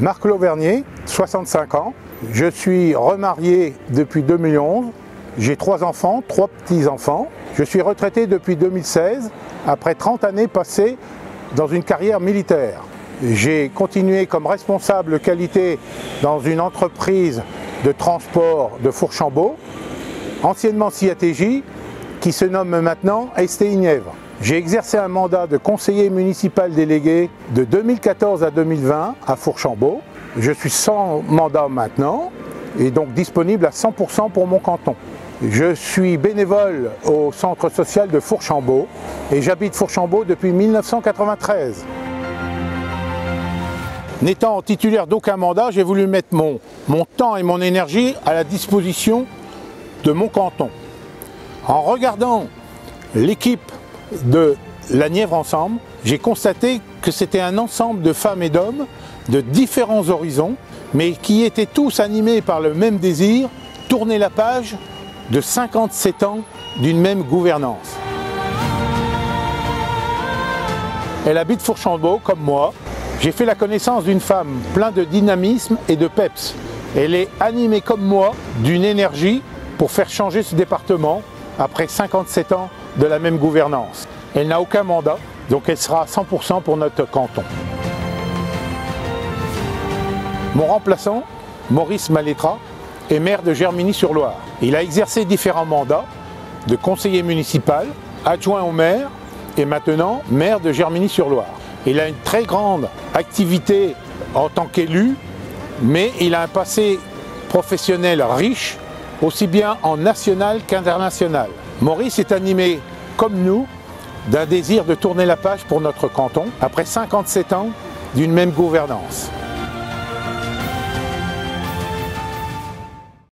Marc Lauvernier, 65 ans. Je suis remarié depuis 2011. J'ai trois enfants, trois petits-enfants. Je suis retraité depuis 2016, après 30 années passées dans une carrière militaire. J'ai continué comme responsable qualité dans une entreprise de transport de Fourchambault, anciennement CIATJ, qui se nomme maintenant STI Nièvre. J'ai exercé un mandat de conseiller municipal délégué de 2014 à 2020 à Fourchambault. Je suis sans mandat maintenant et donc disponible à 100% pour mon canton. Je suis bénévole au centre social de Fourchambault et j'habite Fourchambault depuis 1993. N'étant titulaire d'aucun mandat, j'ai voulu mettre mon, mon temps et mon énergie à la disposition de mon canton. En regardant l'équipe de la Nièvre Ensemble, j'ai constaté que c'était un ensemble de femmes et d'hommes de différents horizons, mais qui étaient tous animés par le même désir, tourner la page de 57 ans d'une même gouvernance. Elle habite Fourchambault comme moi. J'ai fait la connaissance d'une femme pleine de dynamisme et de peps. Elle est animée comme moi d'une énergie pour faire changer ce département après 57 ans de la même gouvernance. Elle n'a aucun mandat, donc elle sera à 100% pour notre canton. Mon remplaçant, Maurice Malétra, est maire de Germigny-sur-Loire. Il a exercé différents mandats de conseiller municipal, adjoint au maire et maintenant maire de Germigny-sur-Loire. Il a une très grande activité en tant qu'élu, mais il a un passé professionnel riche, aussi bien en national qu'international. Maurice est animé, comme nous, d'un désir de tourner la page pour notre canton, après 57 ans d'une même gouvernance.